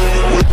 We.